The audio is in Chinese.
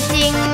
心。